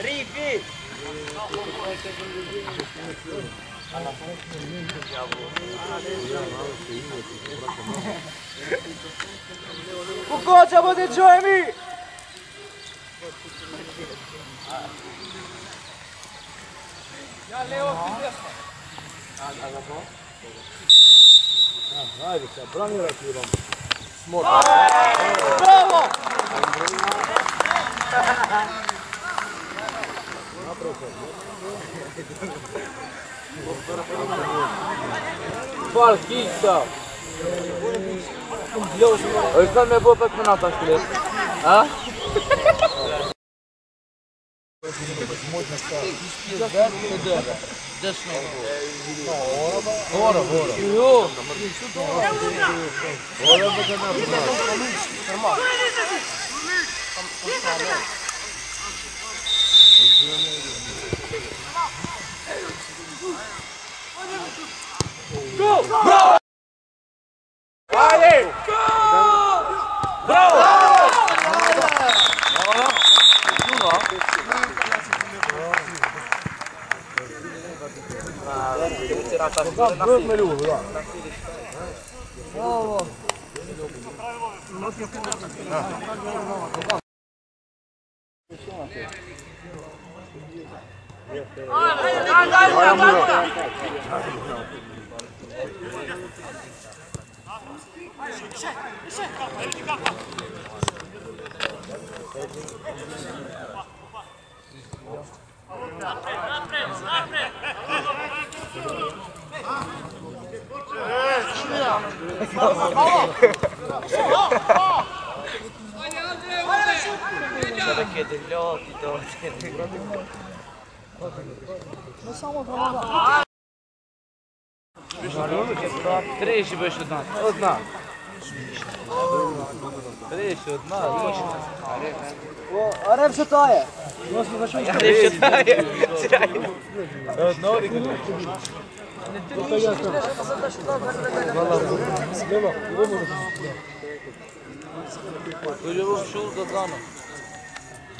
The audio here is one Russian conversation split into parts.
Rifi! Cucoccia potete giovani! Ja, Leo, bitte! Ah, da, da, da. Ah, hajde, sa branira ti vam. Bravo! Balkista. Özlem ne bu pekmen ataş bile? Ha? Можно сказать. Гора, гора. Гора, гора. Нормально. 브라보! 파이팅! 브라보! 아, 아, 아, 아, 아, 아, 아, 아, 아, 아, 아, Três debaixo do dano. Три, ще одна. О, Арев шатає. Арев шатає. Одного ріку. Kulübüm şu kazanı.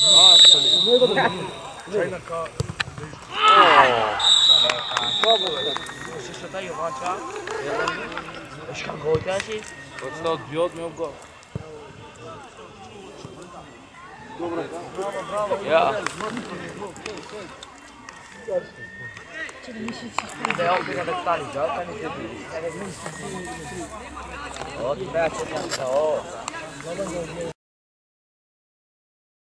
Aa, Çaynaka. Çok oldu. Şaşırtayım ha çağ. Başkan koydu her şeyi. Pode estar o Diogo mesmo gol. Dobro, bravo, bravo. Ja. Da je ovdje da stari žalka, ne te bili. Odmah, čekam se ovo.